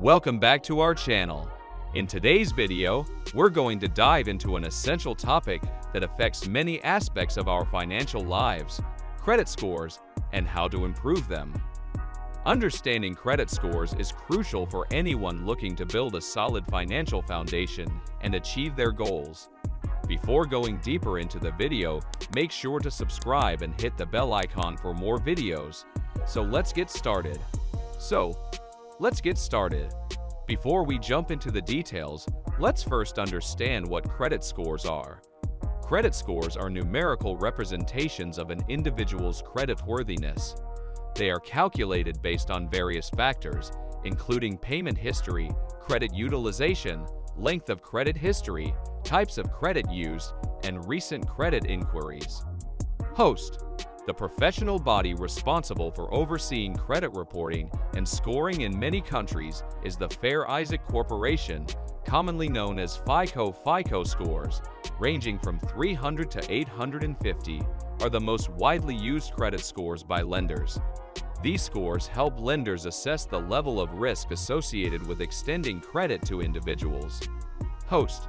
Welcome back to our channel. In today's video, we're going to dive into an essential topic that affects many aspects of our financial lives, credit scores, and how to improve them. Understanding credit scores is crucial for anyone looking to build a solid financial foundation and achieve their goals. Before going deeper into the video, make sure to subscribe and hit the bell icon for more videos. So let's get started. So, let's get started. Before we jump into the details, let's first understand what credit scores are. Credit scores are numerical representations of an individual's creditworthiness. They are calculated based on various factors, including payment history, credit utilization, length of credit history, types of credit used, and recent credit inquiries. Host the professional body responsible for overseeing credit reporting and scoring in many countries is the Fair Isaac Corporation, commonly known as FICO FICO scores, ranging from 300 to 850, are the most widely used credit scores by lenders. These scores help lenders assess the level of risk associated with extending credit to individuals. Host.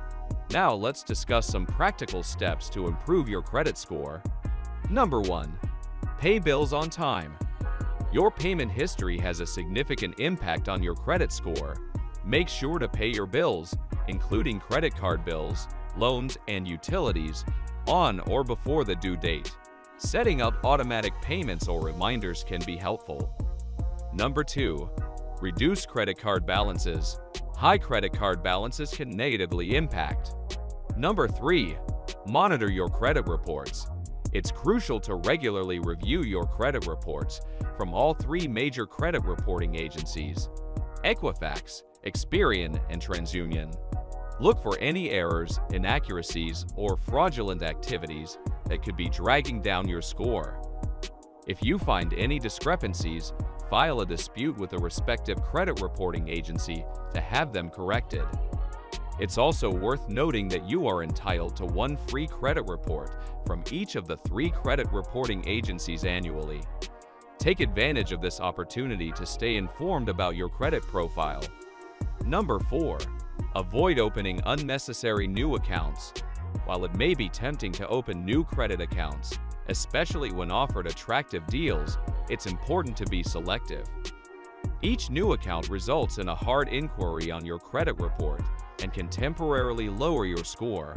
Now let's discuss some practical steps to improve your credit score. Number 1. Pay bills on time. Your payment history has a significant impact on your credit score. Make sure to pay your bills, including credit card bills, loans, and utilities, on or before the due date. Setting up automatic payments or reminders can be helpful. Number 2. Reduce credit card balances. High credit card balances can negatively impact. Number 3. Monitor your credit reports. It's crucial to regularly review your credit reports from all three major credit reporting agencies, Equifax, Experian, and TransUnion. Look for any errors, inaccuracies, or fraudulent activities that could be dragging down your score. If you find any discrepancies, file a dispute with the respective credit reporting agency to have them corrected. It's also worth noting that you are entitled to one free credit report from each of the three credit reporting agencies annually. Take advantage of this opportunity to stay informed about your credit profile. Number 4. Avoid opening unnecessary new accounts. While it may be tempting to open new credit accounts, especially when offered attractive deals, it's important to be selective. Each new account results in a hard inquiry on your credit report and can temporarily lower your score.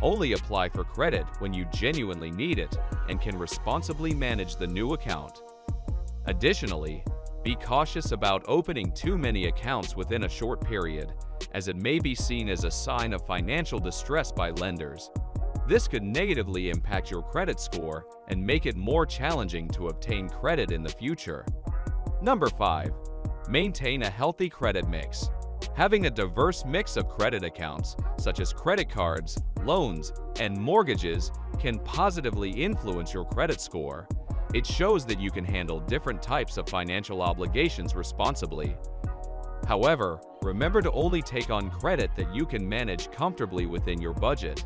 Only apply for credit when you genuinely need it and can responsibly manage the new account. Additionally, be cautious about opening too many accounts within a short period, as it may be seen as a sign of financial distress by lenders. This could negatively impact your credit score and make it more challenging to obtain credit in the future. Number 5. Maintain a healthy credit mix. Having a diverse mix of credit accounts, such as credit cards, loans, and mortgages, can positively influence your credit score. It shows that you can handle different types of financial obligations responsibly. However, remember to only take on credit that you can manage comfortably within your budget.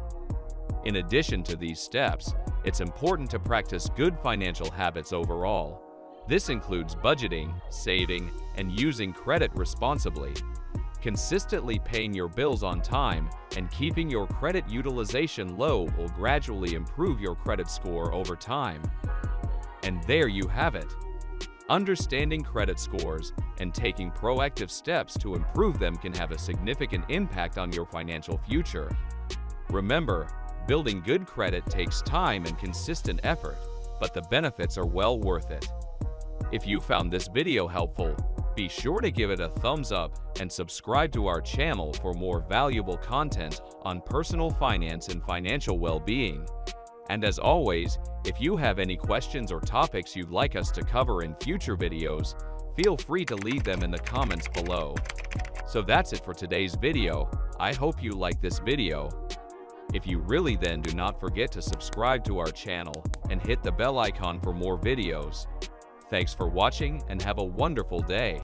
In addition to these steps, it's important to practice good financial habits overall. This includes budgeting, saving, and using credit responsibly. Consistently paying your bills on time and keeping your credit utilization low will gradually improve your credit score over time. And there you have it. Understanding credit scores and taking proactive steps to improve them can have a significant impact on your financial future. Remember, building good credit takes time and consistent effort, but the benefits are well worth it. If you found this video helpful, be sure to give it a thumbs up and subscribe to our channel for more valuable content on personal finance and financial well-being. And as always, if you have any questions or topics you'd like us to cover in future videos, feel free to leave them in the comments below. So that's it for today's video. I hope you like this video. If you really then do not forget to subscribe to our channel and hit the bell icon for more videos. Thanks for watching and have a wonderful day.